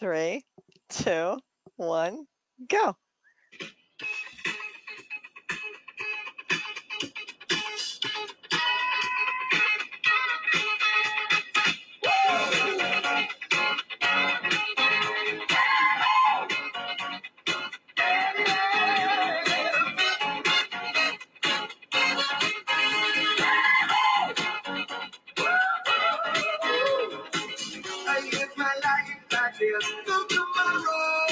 three, two, one, go. I live my life like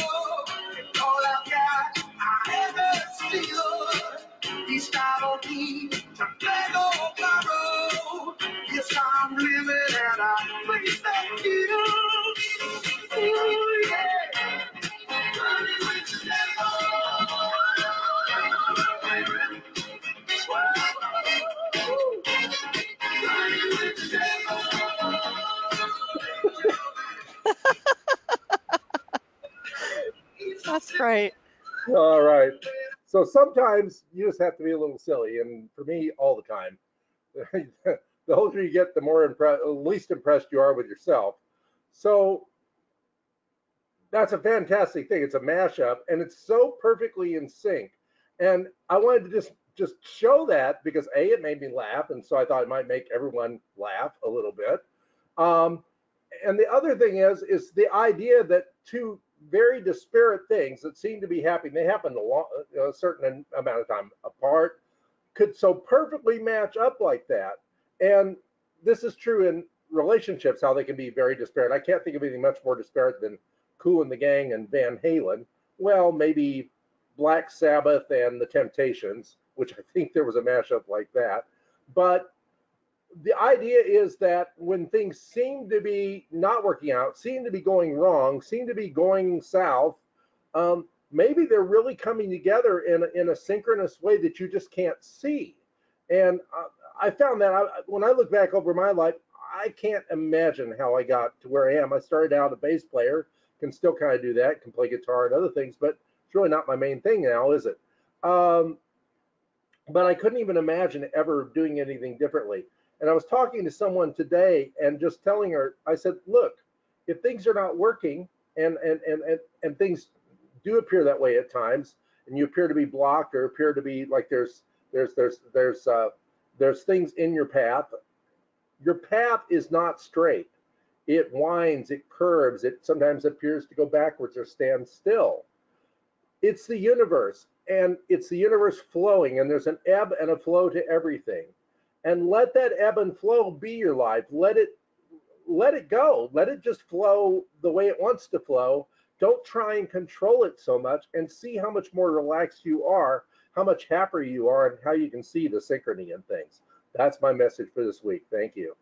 That's right. All right. So sometimes you just have to be a little silly, and for me, all the time. the older you get, the more impressed, least impressed you are with yourself. So that's a fantastic thing. It's a mashup, and it's so perfectly in sync. And I wanted to just just show that because a it made me laugh, and so I thought it might make everyone laugh a little bit. Um, and the other thing is is the idea that two very disparate things that seem to be happening, they happen a, long, uh, a certain amount of time apart, could so perfectly match up like that. And this is true in relationships, how they can be very disparate. I can't think of anything much more disparate than Kool and the Gang and Van Halen. Well, maybe Black Sabbath and the Temptations, which I think there was a mashup like that. But the idea is that when things seem to be not working out, seem to be going wrong, seem to be going south, um, maybe they're really coming together in a, in a synchronous way that you just can't see. And uh, I found that I, when I look back over my life, I can't imagine how I got to where I am. I started out a bass player, can still kind of do that, can play guitar and other things, but it's really not my main thing now, is it? Um, but I couldn't even imagine ever doing anything differently. And I was talking to someone today and just telling her, I said, look, if things are not working and and and and, and things do appear that way at times, and you appear to be blocked or appear to be like there's there's there's there's uh, there's things in your path. Your path is not straight. It winds, it curves, it sometimes appears to go backwards or stand still. It's the universe, and it's the universe flowing, and there's an ebb and a flow to everything and let that ebb and flow be your life. Let it let it go. Let it just flow the way it wants to flow. Don't try and control it so much and see how much more relaxed you are how much happier you are and how you can see the synchrony in things. That's my message for this week. Thank you